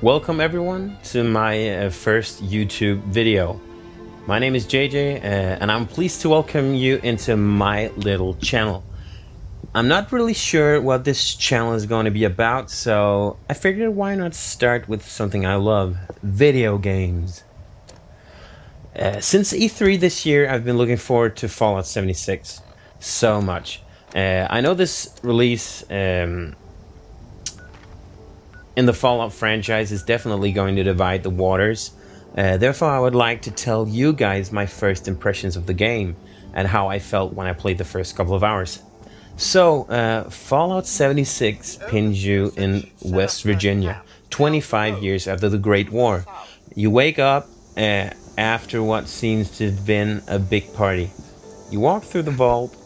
Welcome everyone to my uh, first YouTube video. My name is JJ uh, and I'm pleased to welcome you into my little channel. I'm not really sure what this channel is going to be about, so I figured why not start with something I love, video games. Uh, since E3 this year, I've been looking forward to Fallout 76 so much. Uh, I know this release um, in the Fallout franchise is definitely going to divide the waters. Uh, therefore, I would like to tell you guys my first impressions of the game and how I felt when I played the first couple of hours. So, uh, Fallout 76 pins you in West Virginia, 25 years after the Great War. You wake up uh, after what seems to have been a big party. You walk through the vault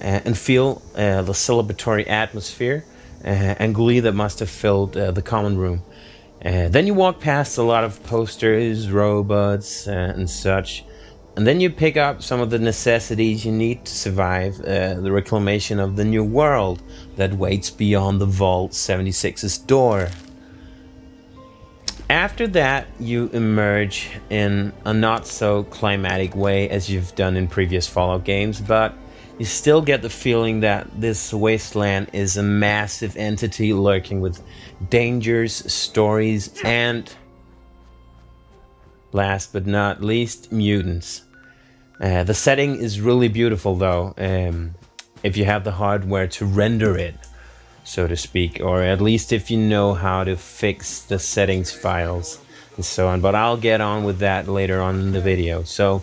uh, and feel uh, the celebratory atmosphere and glee that must have filled uh, the common room. Uh, then you walk past a lot of posters, robots, and such, and then you pick up some of the necessities you need to survive the reclamation of the new world that waits beyond the Vault 76's door. After that, you emerge in a not so climatic way as you've done in previous Fallout games, but you still get the feeling that this wasteland is a massive entity lurking with dangers, stories, and last but not least, mutants. Uh, the setting is really beautiful though, um, if you have the hardware to render it, so to speak, or at least if you know how to fix the settings files and so on. But I'll get on with that later on in the video. So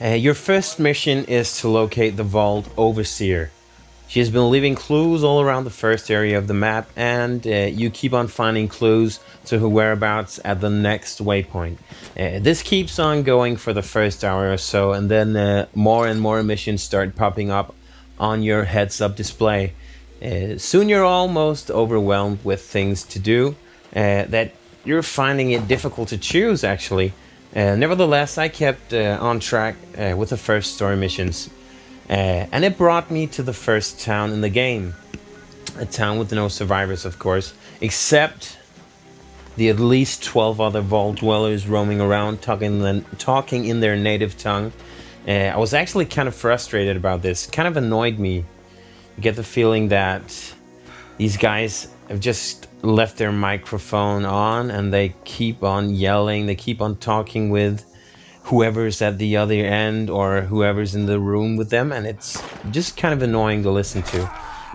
uh, your first mission is to locate the Vault Overseer. She has been leaving clues all around the first area of the map, and uh, you keep on finding clues to her whereabouts at the next waypoint. Uh, this keeps on going for the first hour or so, and then uh, more and more missions start popping up on your heads up display. Uh, soon you're almost overwhelmed with things to do uh, that you're finding it difficult to choose actually. Uh, nevertheless, I kept uh, on track uh, with the first story missions, uh, and it brought me to the first town in the game. A town with no survivors, of course, except the at least 12 other vault dwellers roaming around talking, talking in their native tongue. Uh, I was actually kind of frustrated about this, kind of annoyed me. You get the feeling that these guys have just left their microphone on and they keep on yelling, they keep on talking with whoever's at the other end or whoever's in the room with them, and it's just kind of annoying to listen to.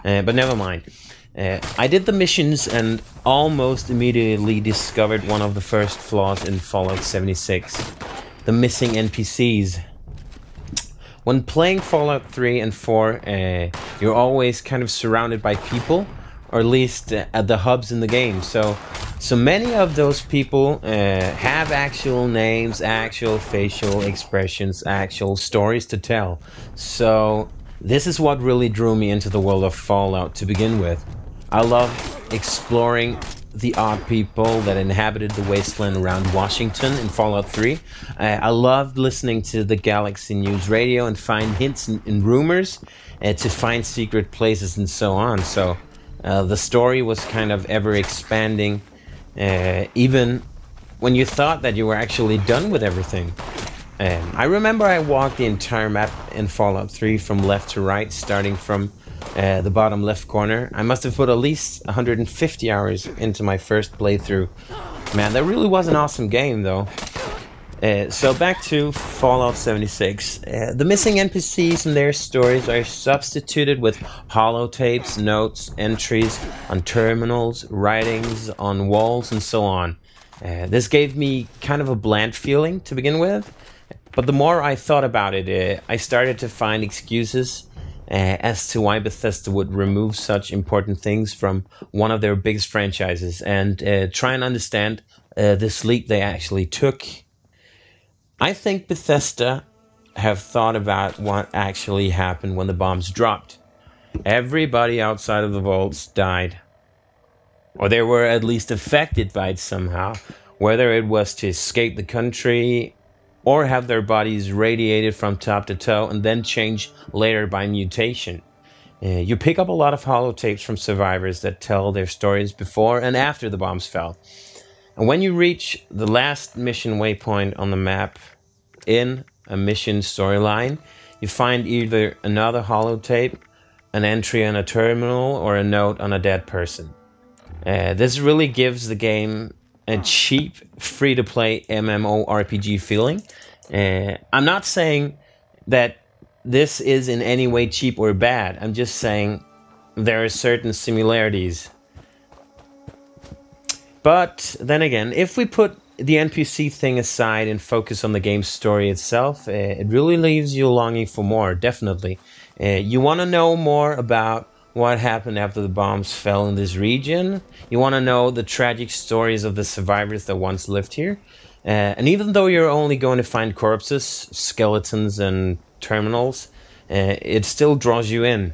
Uh, but never mind. Uh, I did the missions and almost immediately discovered one of the first flaws in Fallout 76 the missing NPCs. When playing Fallout 3 and 4, uh, you're always kind of surrounded by people or at least uh, at the hubs in the game. So, so many of those people uh, have actual names, actual facial expressions, actual stories to tell. So, this is what really drew me into the world of Fallout to begin with. I love exploring the odd people that inhabited the wasteland around Washington in Fallout 3. I, loved listening to the Galaxy News radio and find hints and, and rumors uh, to find secret places and so on. So uh, the story was kind of ever expanding, uh, even when you thought that you were actually done with everything. Um, I remember I walked the entire map in Fallout 3 from left to right, starting from uh, the bottom left corner. I must have put at least 150 hours into my first playthrough. Man, that really was an awesome game, though. Uh, so back to Fallout 76. Uh, the missing NPCs and their stories are substituted with holotapes, notes, entries on terminals, writings on walls, and so on. Uh, this gave me kind of a bland feeling to begin with, but the more I thought about it, uh, I started to find excuses uh, as to why Bethesda would remove such important things from one of their biggest franchises and try and understand this leap they actually took I think Bethesda have thought about what actually happened when the bombs dropped. Everybody outside of the vaults died. Or they were at least affected by it somehow, whether it was to escape the country or have their bodies radiated from top to toe and then change later by mutation. Uh, you pick up a lot of holotapes from survivors that tell their stories before and after the bombs fell. And when you reach the last mission waypoint on the map in a mission storyline, you find either another holotape, an entry on a terminal, or a note on a dead person. Uh, this really gives the game a cheap, free to play MMORPG feeling. Uh, I'm not saying that this is in any way cheap or bad, I'm just saying there are certain similarities. But then again, if we put the NPC thing aside and focus on the game's story itself, uh, it really leaves you longing for more, definitely. Uh, you want to know more about what happened after the bombs fell in this region. You want to know the tragic stories of the survivors that once lived here. Uh, and even though you're only going to find corpses, skeletons, and terminals, uh, it still draws you in.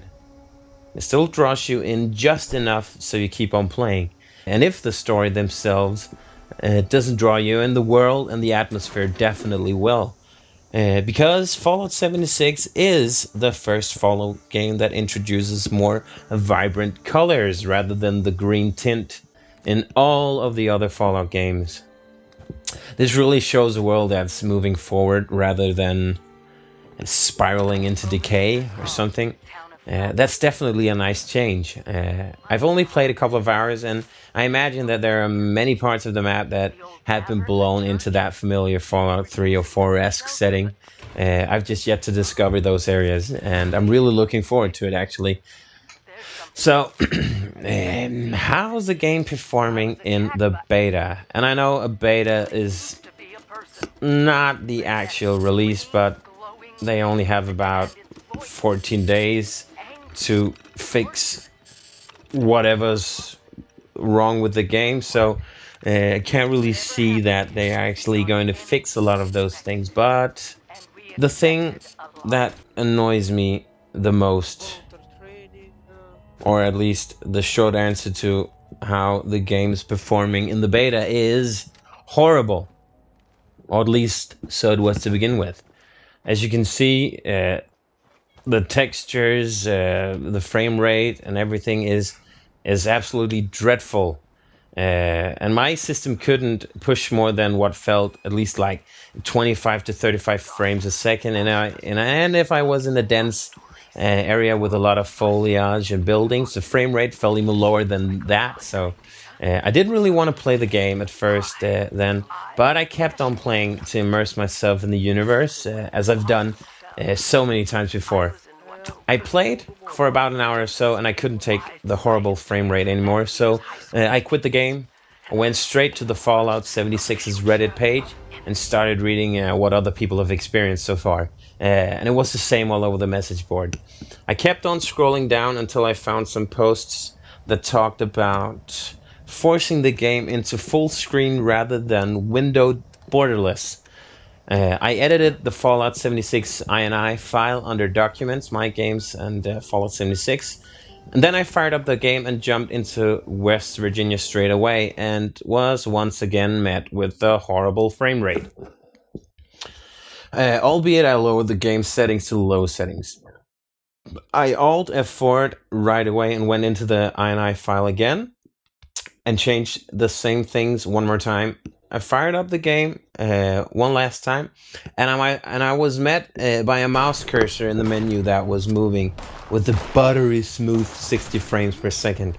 It still draws you in just enough so you keep on playing. And if the story themselves uh, doesn't draw you in, the world and the atmosphere definitely will. Uh, because Fallout 76 is the first Fallout game that introduces more vibrant colors rather than the green tint in all of the other Fallout games. This really shows a world that's moving forward rather than spiraling into decay or something. Uh, that's definitely a nice change. Uh, I've only played a couple of hours, and I imagine that there are many parts of the map that have been blown into that familiar Fallout 3 or 4 esque setting. Uh, I've just yet to discover those areas, and I'm really looking forward to it actually. So, um, how's the game performing in the beta? And I know a beta is not the actual release, but they only have about 14 days to fix whatever's wrong with the game. So uh, I can't really see that they're actually going to fix a lot of those things. But the thing that annoys me the most, or at least the short answer to how the game's performing in the beta, is horrible. Or at least so it was to begin with. As you can see, uh, the textures, uh, the frame rate, and everything is is absolutely dreadful. Uh, and my system couldn't push more than what felt at least like 25 to 35 frames a second. And I and, I, and if I was in a dense uh, area with a lot of foliage and buildings, the frame rate fell even lower than that. So. Uh, I didn't really want to play the game at first uh, then, but I kept on playing to immerse myself in the universe, uh, as I've done uh, so many times before. I played for about an hour or so and I couldn't take the horrible frame rate anymore, so uh, I quit the game. I went straight to the Fallout 76's Reddit page and started reading uh, what other people have experienced so far. Uh, and it was the same all over the message board. I kept on scrolling down until I found some posts that talked about forcing the game into full screen rather than windowed borderless. Uh, I edited the Fallout 76 INI file under Documents, My Games, and uh, Fallout 76. And then I fired up the game and jumped into West Virginia straight away and was once again met with a horrible frame rate. Uh, albeit I lowered the game settings to low settings. I Alt F4 right away and went into the INI file again and changed the same things one more time I fired up the game uh, one last time, and I and I was met uh, by a mouse cursor in the menu that was moving with the buttery smooth 60 frames per second,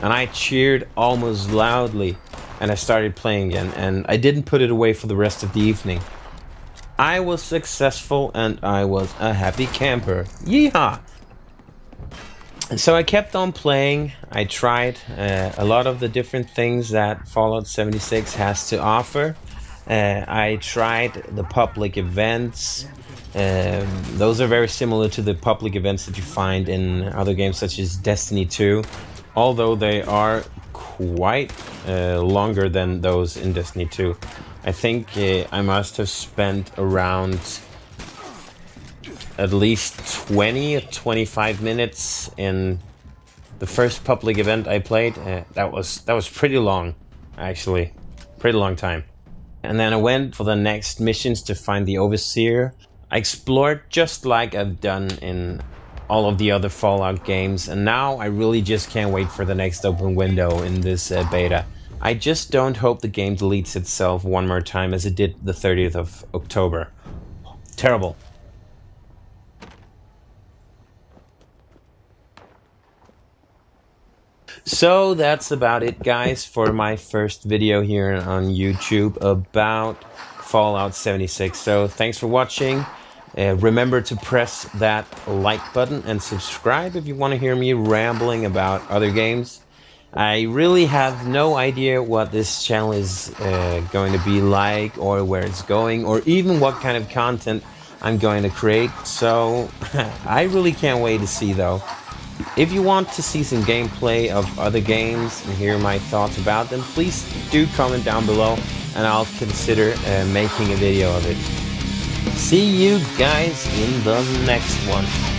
and I cheered almost loudly, and I started playing again, and I didn't put it away for the rest of the evening. I was successful, and I was a happy camper. Yeehaw! So I kept on playing. I tried uh, a lot of the different things that Fallout 76 has to offer. Uh, I tried the public events. Um, those are very similar to the public events that you find in other games such as Destiny 2, although they are quite uh, longer than those in Destiny 2. I think uh, I must have spent around at least 20 or 25 minutes in the first public event I played. Uh, that was that was pretty long, actually, pretty long time. And then I went for the next missions to find the overseer. I explored just like I've done in all of the other Fallout games, and now I really just can't wait for the next open window in this uh, beta. I just don't hope the game deletes itself one more time as it did the 30th of October. Terrible. So that's about it guys for my first video here on YouTube about Fallout 76. So thanks for watching. Uh, remember to press that like button and subscribe if you want to hear me rambling about other games. I really have no idea what this channel is uh, going to be like or where it's going or even what kind of content I'm going to create. So I really can't wait to see though. If you want to see some gameplay of other games and hear my thoughts about them, please do comment down below and I'll consider uh, making a video of it. See you guys in the next one.